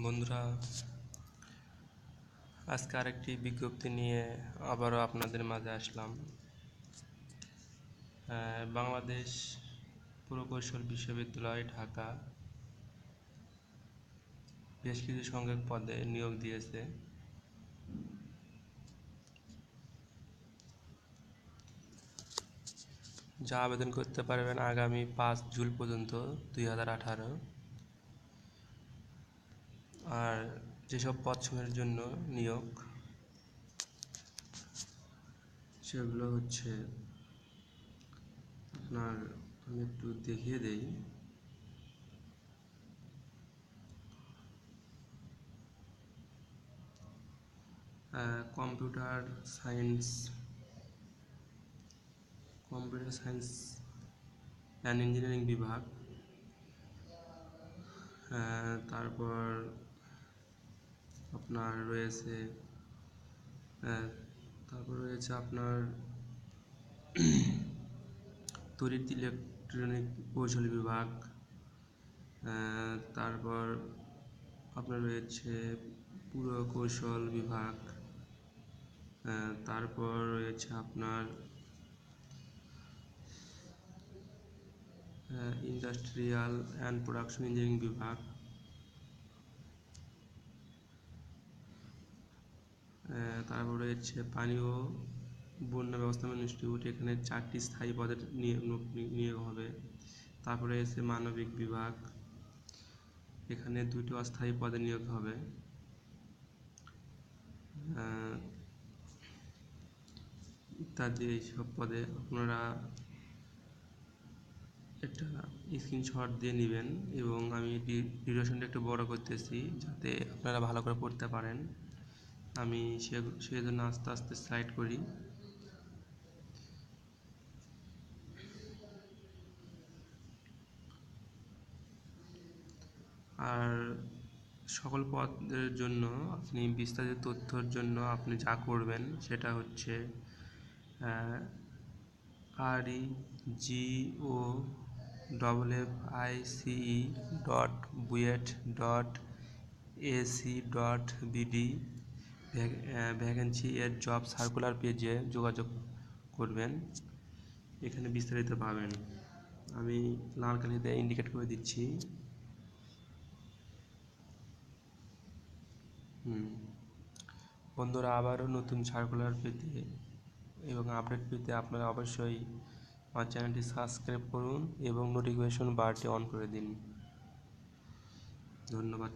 বন্ধুরা, আজকে আরেকটি বিজ্ঞপ্তি নিয়ে আবারও আপনাদের মাঝে আসলাম। বাংলাদেশ প্রকৌশল বিশ্ববিদ্যালয়, ঢাকা, বেশ কিছু সংখ্যক পদে নিয়োগ দিয়েছে। যা আবেদন করতে পারবেন আগামী পাঁচ জুন পর্যন্ত, দুই হাজার আঠারো। আর যেসব পদসমূহের জন্য নিয়োগ, সেগুলো হচ্ছে আপনার, আমি একটু দেখিয়ে দেই। Computer science computer science and engineering বিভাগ। তারপর আপনার রয়েছে আহ, তারপর রয়েছে আপনার তড়িৎ ইলেকট্রনিক কৌশল বিভাগ আহ, তারপর আপনার রয়েছে পুরকৌশল বিভাগ আহ, তারপর রয়েছে আপনার ইন্ডাস্ট্রিয়াল অ্যান্ড প্রোডাকশন ইঞ্জিনিয়ারিং বিভাগ তারপর রয়েছে পানি ও বন্যা ব্যবস্থাপনা ইনস্টিটিউট এখানে চারটি স্থায়ী পদের নিয়োগ হবে। তারপরে রয়েছে মানবিক বিভাগ, এখানে দুটি অস্থায়ী পদে নিয়োগ হবে। ইত্যাদি এইসব পদে আপনারা একটা স্ক্রিনশট দিয়ে নেবেন এবং আমি ডিউরেশনটা একটু বড় করতেছি যাতে আপনারা ভালো করে পড়তে পারেন। আমি সে সেই জন্য আস্তে আস্তে স্লাইড করি। আর সকল পদের জন্য আপনি বিস্তারিত তথ্যর জন্য আপনি যা করবেন সেটা হচ্ছে R E G O double F I C E dot BUET dot AC dot BD vacancy এর জব সার্কুলার পেজে যোগাযোগ করবেন। এখানে বিস্তারিত পাবেন। আমি লাল কালিতে ইন্ডিকেট করে দিচ্ছি। বন্ধুরা, আবারও নতুন সার্কুলার পেতে এবং আপডেট পেতে আপনারা অবশ্যই আমার চ্যানেলটি সাবস্ক্রাইব করুন এবং নোটিফিকেশন বারটি অন করে দিন। ধন্যবাদ।